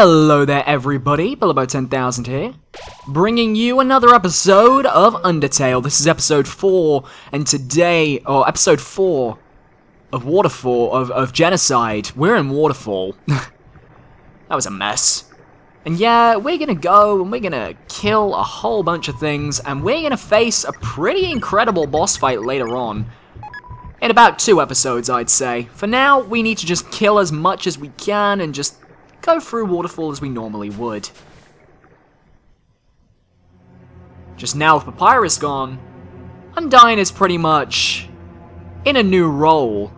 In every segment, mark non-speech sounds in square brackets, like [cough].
Hello there everybody, Billybo10000 here, bringing you another episode of Undertale. This is episode 4, and today, or episode 4 of Waterfall, of, of Genocide. We're in Waterfall. [laughs] that was a mess. And yeah, we're gonna go and we're gonna kill a whole bunch of things, and we're gonna face a pretty incredible boss fight later on. In about two episodes, I'd say. For now, we need to just kill as much as we can and just go through Waterfall as we normally would. Just now with Papyrus gone, Undyne is pretty much in a new role.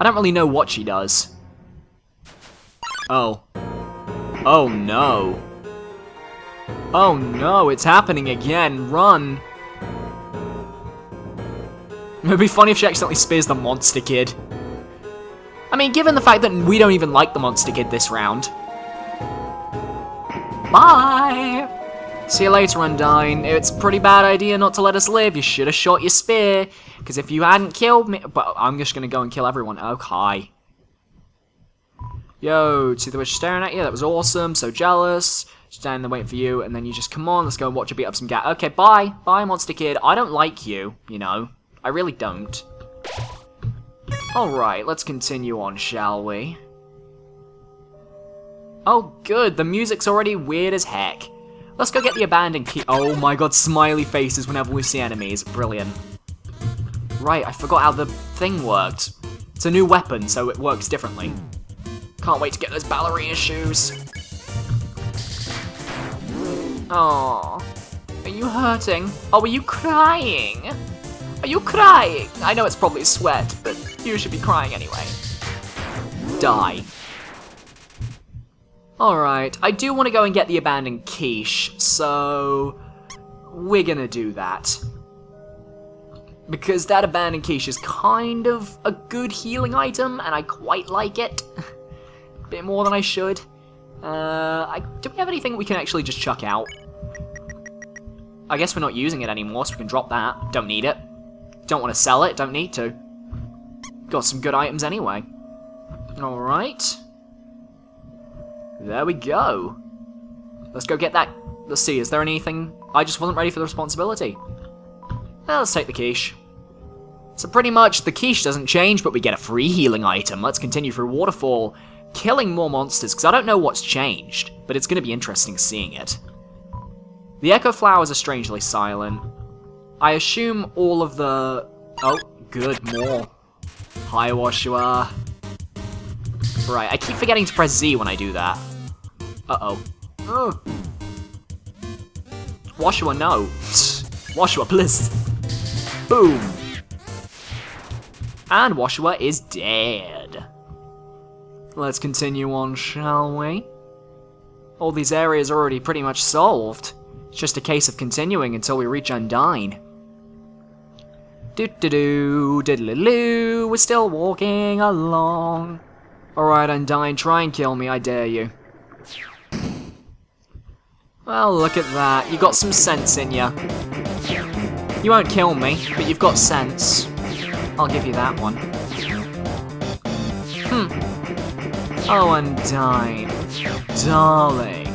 I don't really know what she does. Oh. Oh no. Oh no, it's happening again. Run. It would be funny if she accidentally spears the Monster Kid. I mean, given the fact that we don't even like the Monster Kid this round. Bye! See you later, Undyne. It's pretty bad idea not to let us live. You should have shot your spear. Because if you hadn't killed me... But I'm just going to go and kill everyone. Okay. Yo, see the witch staring at you? That was awesome. So jealous. Standing there waiting for you. And then you just, come on, let's go and watch her beat up some gat. Okay, bye. Bye, Monster Kid. I don't like you, you know. I really don't. Alright, let's continue on, shall we? Oh, good, the music's already weird as heck. Let's go get the abandoned key- Oh my god, smiley faces whenever we see enemies. Brilliant. Right, I forgot how the thing worked. It's a new weapon, so it works differently. Can't wait to get those ballerina shoes. Oh, Are you hurting? Oh, are you crying? Are you crying? I know it's probably sweat, but you should be crying anyway. Die. Alright, I do want to go and get the abandoned quiche, so... We're gonna do that. Because that abandoned quiche is kind of a good healing item, and I quite like it. [laughs] a bit more than I should. Uh, I, do we have anything we can actually just chuck out? I guess we're not using it anymore, so we can drop that. Don't need it. Don't want to sell it, don't need to. Got some good items anyway. Alright. There we go. Let's go get that. Let's see, is there anything? I just wasn't ready for the responsibility. Well, let's take the quiche. So pretty much, the quiche doesn't change, but we get a free healing item. Let's continue through Waterfall, killing more monsters, because I don't know what's changed, but it's going to be interesting seeing it. The Echo Flowers are strangely silent. I assume all of the... Oh, good, more. Hi, Woshua. Right, I keep forgetting to press Z when I do that. Uh-oh. Oh. Woshua, no. [sniffs] Woshua, please. Boom. And Woshua is dead. Let's continue on, shall we? All these areas are already pretty much solved. It's just a case of continuing until we reach Undyne. Do do do, diddly loo, we're still walking along. Alright, Undyne, try and kill me, I dare you. Well, look at that. You got some sense in ya. You won't kill me, but you've got sense. I'll give you that one. Hmm. Oh, Undyne. Darling.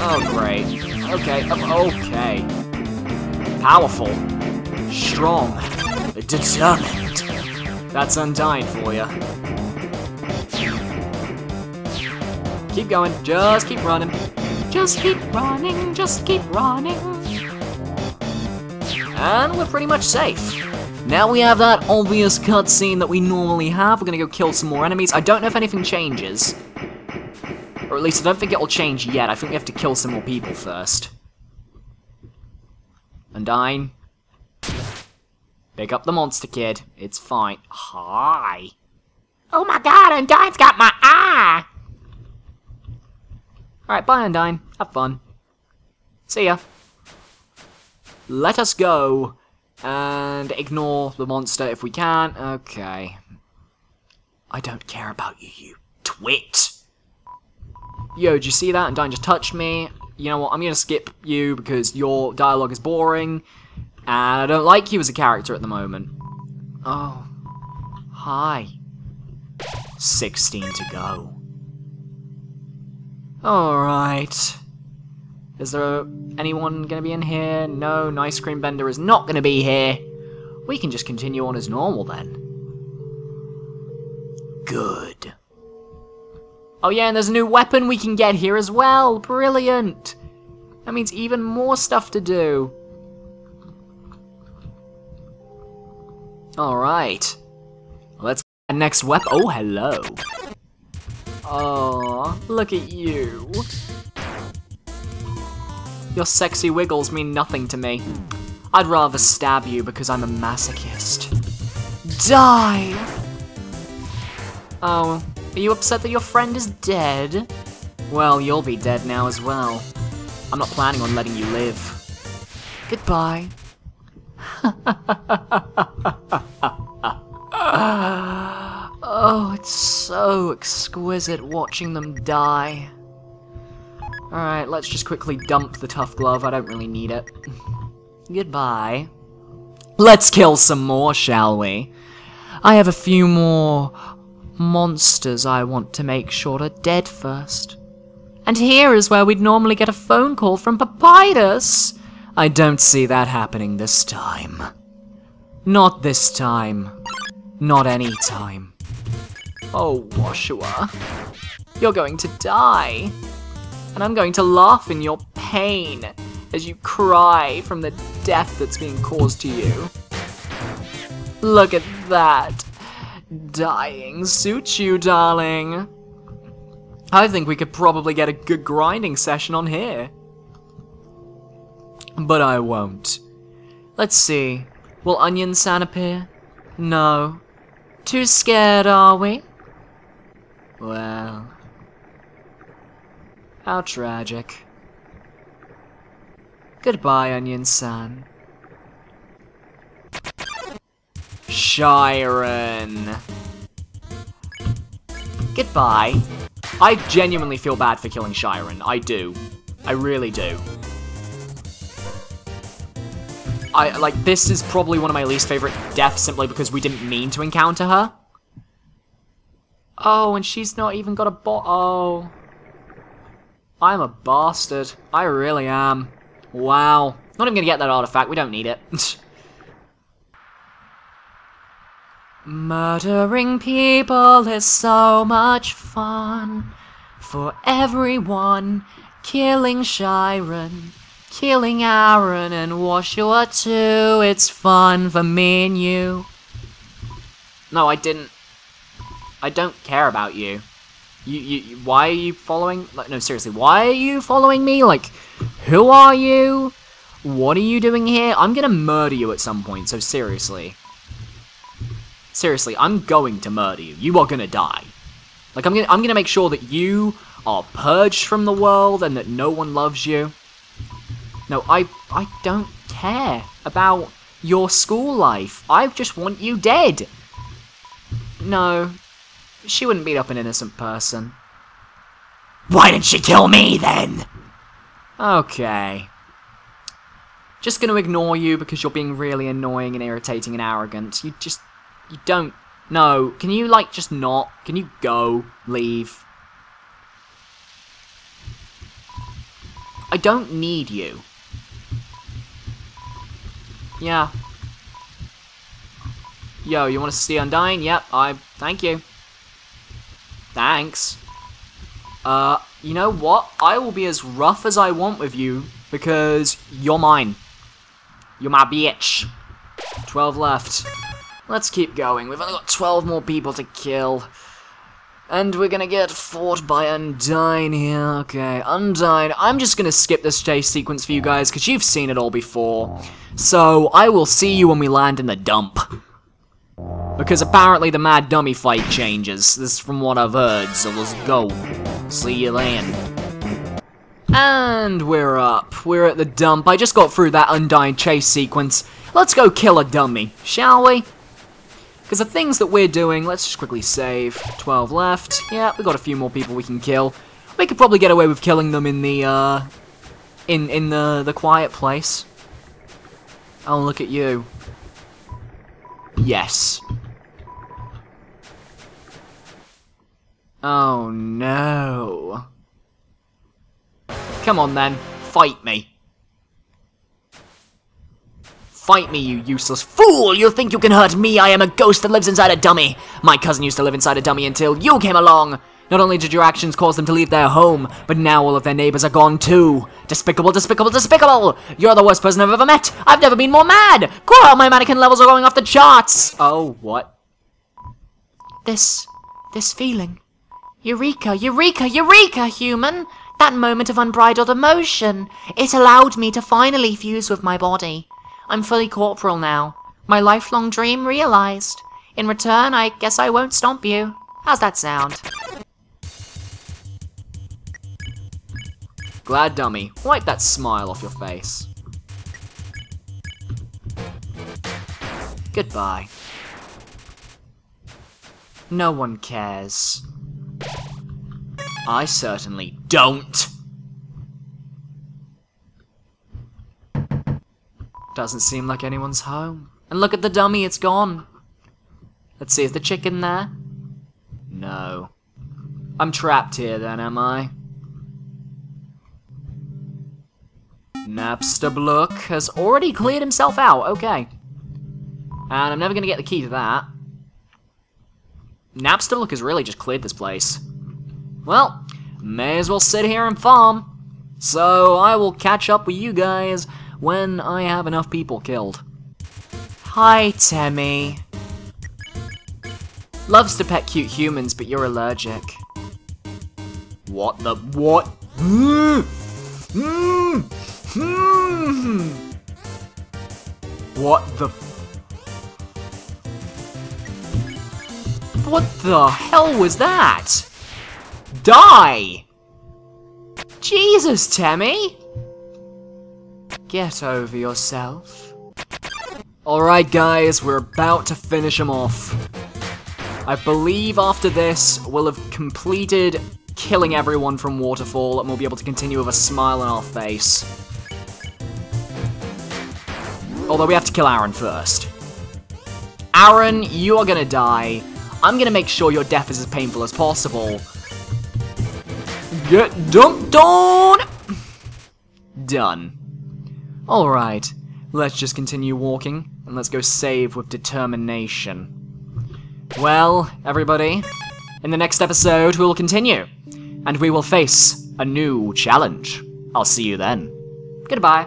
Oh, great. Okay, okay. Powerful. Strong. Determined. That's Undyne for you. Keep going. Just keep running. Just keep running. Just keep running. And we're pretty much safe. Now we have that obvious cutscene that we normally have. We're gonna go kill some more enemies. I don't know if anything changes. Or at least I don't think it'll change yet. I think we have to kill some more people first. Undyne. Pick up the monster kid. It's fine. Hi. Oh my god, Undyne's got my eye! Alright, bye Undyne. Have fun. See ya. Let us go and ignore the monster if we can. Okay. I don't care about you, you twit. Yo, did you see that? Undyne just touched me. You know what, I'm gonna skip you because your dialogue is boring. And I don't like you as a character at the moment. Oh. Hi. 16 to go. Alright. Is there anyone gonna be in here? No, an ice cream bender is not gonna be here. We can just continue on as normal then. Good. Oh yeah, and there's a new weapon we can get here as well. Brilliant. That means even more stuff to do. Alright. Let's get next weapon. Oh, hello. Oh, look at you. Your sexy wiggles mean nothing to me. I'd rather stab you because I'm a masochist. Die! Oh, are you upset that your friend is dead? Well, you'll be dead now as well. I'm not planning on letting you live. Goodbye. oh, it's so exquisite watching them die. Alright, let's just quickly dump the tough glove. I don't really need it. [laughs] Goodbye. Let's kill some more, shall we? I have a few more monsters I want to make sure are dead first. And here is where we'd normally get a phone call from Papyrus. I don't see that happening this time. Not this time. Not any time. Oh, Woshua. You're going to die. And I'm going to laugh in your pain as you cry from the death that's being caused to you. Look at that. Dying suits you, darling. I think we could probably get a good grinding session on here. But I won't. Let's see. Will Onion San appear? No. Too scared, are we? Well... How tragic. Goodbye, Onion San. Shyren. Goodbye. I genuinely feel bad for killing Shyren. I do. I really do. I, like, this is probably one of my least favorite deaths simply because we didn't mean to encounter her. Oh, and she's not even got a bot- oh. I'm a bastard. I really am. Wow. Not even gonna get that artifact, we don't need it. [laughs] Murdering people is so much fun for everyone. Killing Shyren, killing Aaron and Woshua too. It's fun for me and you. No, I didn't. I don't care about you. You, you, why are you following? Like, no, seriously, why are you following me? Like, who are you? What are you doing here? I'm gonna murder you at some point, so seriously. Seriously, I'm going to murder you. You are gonna die. Like, I'm gonna, I'm gonna make sure that you are purged from the world and that no one loves you. No, I, I don't care about your school life. I just want you dead. No, she wouldn't beat up an innocent person. Why didn't she kill me, then? Okay. Just gonna ignore you because you're being really annoying and irritating and arrogant. You just... You don't... No. Can you, like, just not? Can you go? Leave? I don't need you. Yeah. Yo, you want to see Undying? Yep, I... Thank you. Thanks. Uh, you know what? I will be as rough as I want with you, because you're mine. You're my bitch. 12 left. Let's keep going. We've only got 12 more people to kill. And we're gonna get fought by Undyne here. Okay, Undyne. I'm just gonna skip this chase sequence for you guys, because you've seen it all before. So, I will see you when we land in the dump. Because apparently the Mad Dummy fight changes. This is from what I've heard, so let's go. See you then. And we're up. We're at the dump. I just got through that Undyne chase sequence. Let's go kill a dummy, shall we? Because the things that we're doing, let's just quickly save. 12 left. Yeah, we got a few more people we can kill. We could probably get away with killing them in the, uh, in, in the, the quiet place. Oh, look at you. Yes. Oh no. Come on then, fight me. Fight me, you useless fool! You think you can hurt me? I am a ghost that lives inside a dummy! My cousin used to live inside a dummy until you came along! Not only did your actions cause them to leave their home, but now all of their neighbors are gone too! Despicable, despicable, despicable! You're the worst person I've ever met! I've never been more mad! Cool, my mannequin levels are going off the charts! Oh, what? This... this feeling. Eureka, eureka, eureka, human! That moment of unbridled emotion! It allowed me to finally fuse with my body. I'm fully corporal now. My lifelong dream realized. In return, I guess I won't stomp you. How's that sound? Glad dummy. Wipe that smile off your face. Goodbye. No one cares. I certainly don't. Doesn't seem like anyone's home. And look at the dummy, it's gone. Let's see, is the chicken there? No. I'm trapped here then, am I? Napstablook has already cleared himself out, okay. And I'm never gonna get the key to that. Napstablook has really just cleared this place. Well, may as well sit here and farm. So I will catch up with you guys when I have enough people killed. Hi, Temmie. Loves to pet cute humans, but you're allergic. What the- what? Hmm. Hmm. Hmm. What the What the hell was that? Die! Jesus, Temmie! Get over yourself. Alright guys, we're about to finish him off. I believe after this, we'll have completed killing everyone from Waterfall and we'll be able to continue with a smile on our face. Although we have to kill Aaron first. Aaron, you are gonna die. I'm gonna make sure your death is as painful as possible. Get dumped on! Done. Alright, let's just continue walking, and let's go save with determination. Well, everybody, in the next episode we will continue, and we will face a new challenge. I'll see you then. Goodbye.